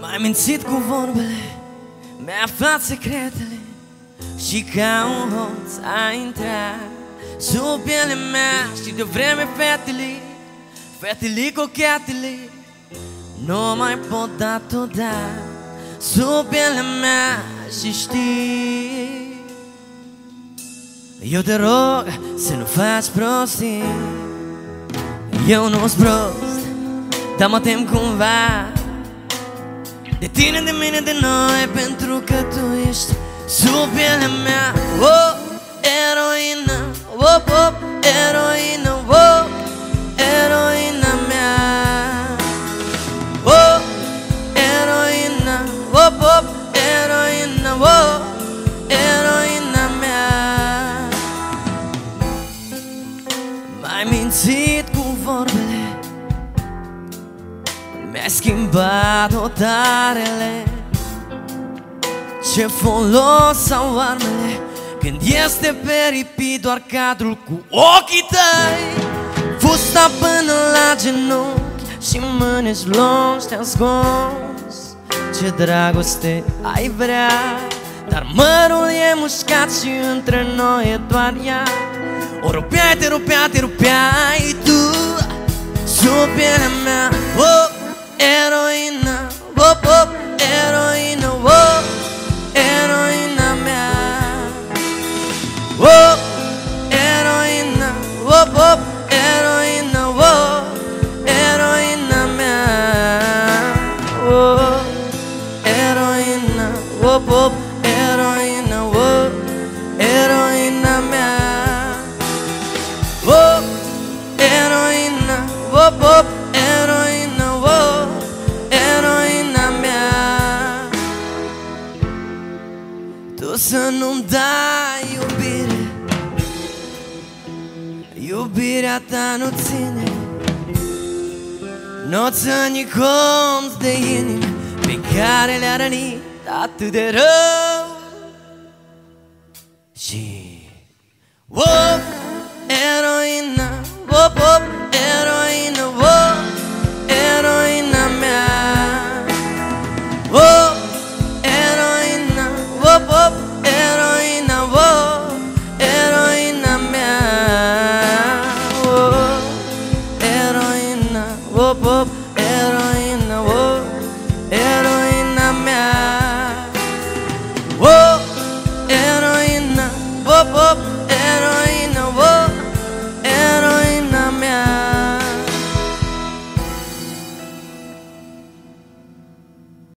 M-ai mințit cu vorbele Mi-ai aflat secretele Și ca un hoț ai intrat Sub pielea mea Și de vreme fetele Fetele cochetele Nu mai pot da tu da Sub pielea mea Și știi. Eu te rog să nu faci prostii. Eu nu-s prost Dar mă tem cumva. De tine, de mine, de noi Pentru mințit cu vorbele mi-ai schimbat notarele. Ce folos au armele Când este peripit doar cadrul cu ochii tăi. Fusta până la genunchi Și mânești lungi te ascunzi Ce dragoste ai vrea Dar mărul e mușcat și între noi e doar ea O rupeai, te rupeai, te rupeai tu Sub pielea mea, oh Eroina, oh, oh, eroina, oh, eroina mea Oh, eroina, oh, oh, eroina, oh, să nu-mi dai iubire. Iubirea ta nu ține. Nu ține cont de inimi Pe care le-a rănit atât de rău. Și Oh, eroina, oh, oh, eroina, oh, oh, eroina,